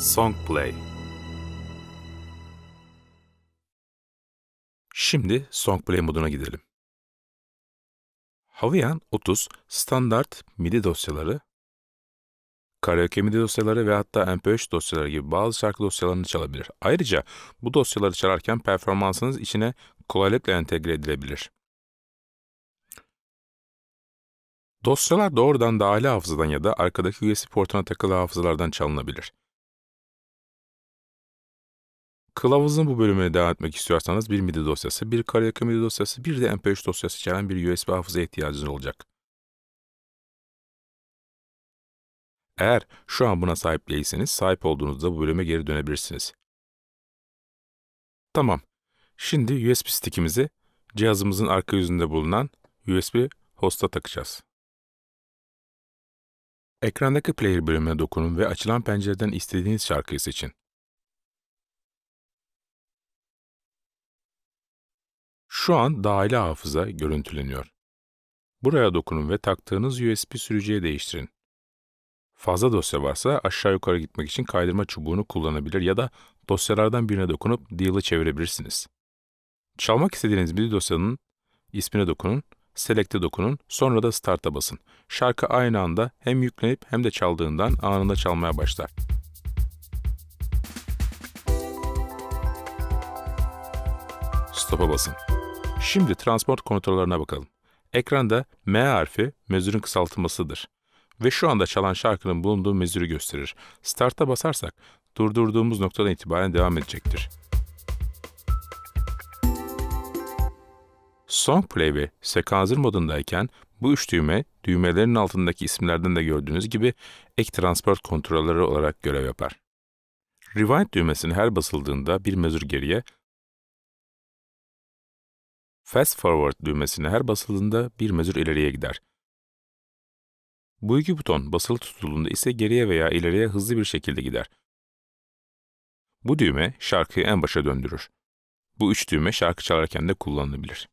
Song Play Şimdi Song Play moduna gidelim. Havian 30 standart MIDI dosyaları, karaoke MIDI dosyaları ve hatta MP3 dosyaları gibi bazı şarkı dosyalarını çalabilir. Ayrıca bu dosyaları çalarken performansınız içine kolaylıkla entegre edilebilir. Dosyalar doğrudan dahili hafızadan ya da arkadaki USB portuna takılı hafızalardan çalınabilir. Kılavuzun bu bölümüne devam etmek istiyorsanız bir MIDI dosyası, bir karaoke MIDI dosyası, bir de MP3 dosyası içeren bir USB hafıza ihtiyacınız olacak. Eğer şu an buna sahip değilseniz, sahip olduğunuzda bu bölüme geri dönebilirsiniz. Tamam. Şimdi USB stickimizi cihazımızın arka yüzünde bulunan USB host'a takacağız. Ekrandaki player bölümüne dokunun ve açılan pencereden istediğiniz şarkıyı seçin. Şu an dahili hafıza görüntüleniyor. Buraya dokunun ve taktığınız USB sürücüye değiştirin. Fazla dosya varsa aşağı yukarı gitmek için kaydırma çubuğunu kullanabilir ya da dosyalardan birine dokunup deal'ı çevirebilirsiniz. Çalmak istediğiniz bir dosyanın ismine dokunun, Select'e dokunun, sonra da Start'a basın. Şarkı aynı anda hem yüklenip hem de çaldığından anında çalmaya başlar. Stop'a basın. Şimdi transport kontrollerine bakalım. Ekranda M harfi mezürün kısaltılmasıdır. Ve şu anda çalan şarkının bulunduğu mezürü gösterir. Start'a basarsak durdurduğumuz noktadan itibaren devam edecektir. Song Play ve Sekanzır modundayken bu üç düğme, düğmelerin altındaki isimlerden de gördüğünüz gibi ek transport kontrolleri olarak görev yapar. Rewind düğmesini her basıldığında bir mezür geriye, Fast Forward düğmesine her basıldığında bir mezür ileriye gider. Bu iki buton basılı tutulduğunda ise geriye veya ileriye hızlı bir şekilde gider. Bu düğme şarkıyı en başa döndürür. Bu üç düğme şarkı çalarken de kullanılabilir.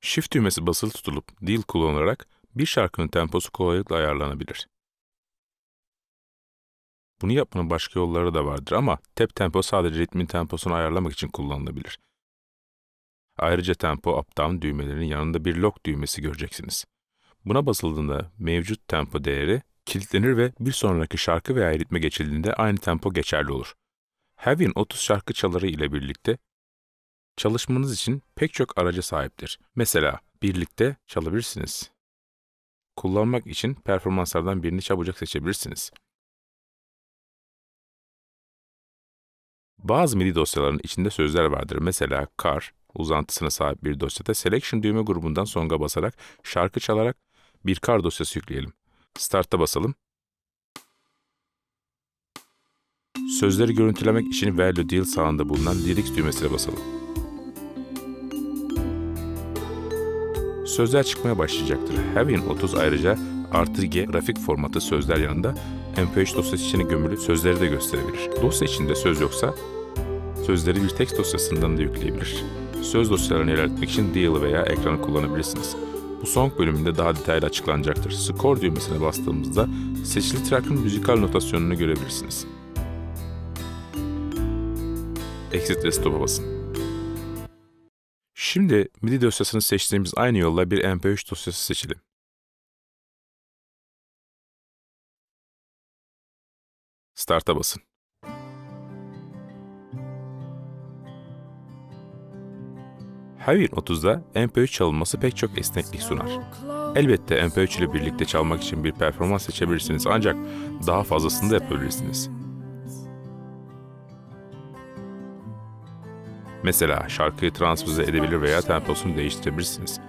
Shift düğmesi basılı tutulup Deal kullanılarak bir şarkının temposu kolaylıkla ayarlanabilir. Bunu yapmanın başka yolları da vardır ama tap tempo sadece ritmin temposunu ayarlamak için kullanılabilir. Ayrıca tempo up-down düğmelerinin yanında bir lock düğmesi göreceksiniz. Buna basıldığında mevcut tempo değeri kilitlenir ve bir sonraki şarkı veya ritme geçildiğinde aynı tempo geçerli olur. Heavy'in 30 şarkı çaları ile birlikte çalışmanız için pek çok araca sahiptir. Mesela birlikte çalabilirsiniz. Kullanmak için performanslardan birini çabucak seçebilirsiniz. Bazı MIDI dosyaların içinde sözler vardır. Mesela car, uzantısına sahip bir dosyada Selection düğme grubundan songa basarak, şarkı çalarak bir car dosyası yükleyelim. Start'a basalım. Sözleri görüntülemek için Value Deal sağında bulunan Lyrics düğmesine basalım. Sözler çıkmaya başlayacaktır. Having 30 ayrıca artı G grafik formatı sözler yanında MP3 dosyası içine gömülü sözleri de gösterebilir. Dosya içinde söz yoksa sözleri bir text dosyasından da yükleyebilir. Söz dosyalarını ilerletmek için Deal veya ekranı kullanabilirsiniz. Bu song bölümünde daha detaylı açıklanacaktır. Score düğmesine bastığımızda seçili track'ın müzikal notasyonunu görebilirsiniz. Exit ve Stop'a basın. Şimdi MIDI dosyasını seçtiğimiz aynı yolla bir MP3 dosyası seçelim. Start'a basın. Havir 30'da MP3 çalınması pek çok esneklik sunar. Elbette MP3 ile birlikte çalmak için bir performans seçebilirsiniz ancak daha fazlasını da yapabilirsiniz. Mesela şarkıyı transpoze edebilir veya temposunu değiştirebilirsiniz.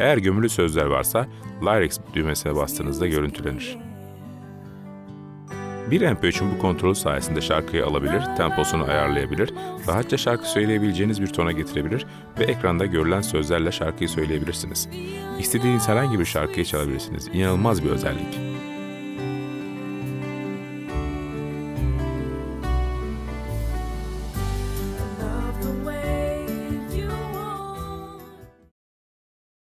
Eğer gömülü sözler varsa, Lyrics düğmesine bastığınızda görüntülenir. Bir MP3'ün bu kontrolü sayesinde şarkıyı alabilir, temposunu ayarlayabilir, rahatça şarkı söyleyebileceğiniz bir tona getirebilir ve ekranda görülen sözlerle şarkıyı söyleyebilirsiniz. İstediğiniz herhangi bir şarkıyı çalabilirsiniz. İnanılmaz bir özellik.